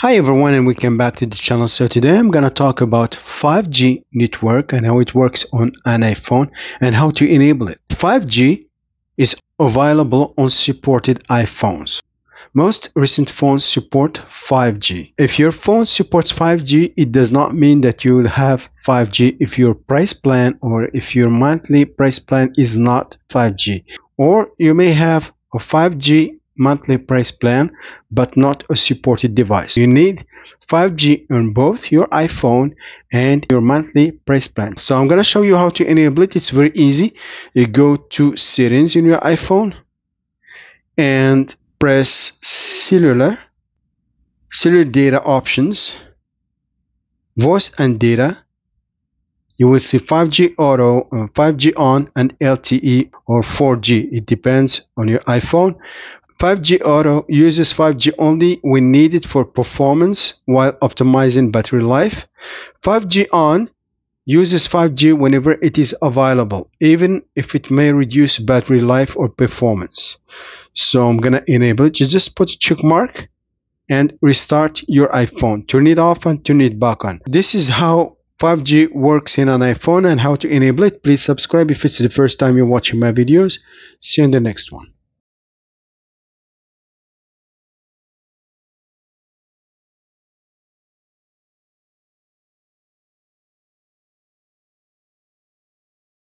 Hi everyone and welcome back to the channel. So today I'm gonna talk about 5G network and how it works on an iPhone and how to enable it. 5G is available on supported iPhones. Most recent phones support 5G. If your phone supports 5G, it does not mean that you will have 5G if your price plan or if your monthly price plan is not 5G. Or you may have a 5G monthly price plan but not a supported device. You need 5G on both your iPhone and your monthly price plan. So I'm going to show you how to enable it. It's very easy. You go to settings in your iPhone and press cellular, cellular data options, voice and data. You will see 5G auto, 5G uh, on and LTE or 4G. It depends on your iPhone. 5G Auto uses 5G only when needed for performance while optimizing battery life. 5G On uses 5G whenever it is available, even if it may reduce battery life or performance. So I'm gonna enable it. You just put a check mark and restart your iPhone. Turn it off and turn it back on. This is how 5G works in an iPhone and how to enable it. Please subscribe if it's the first time you're watching my videos. See you in the next one.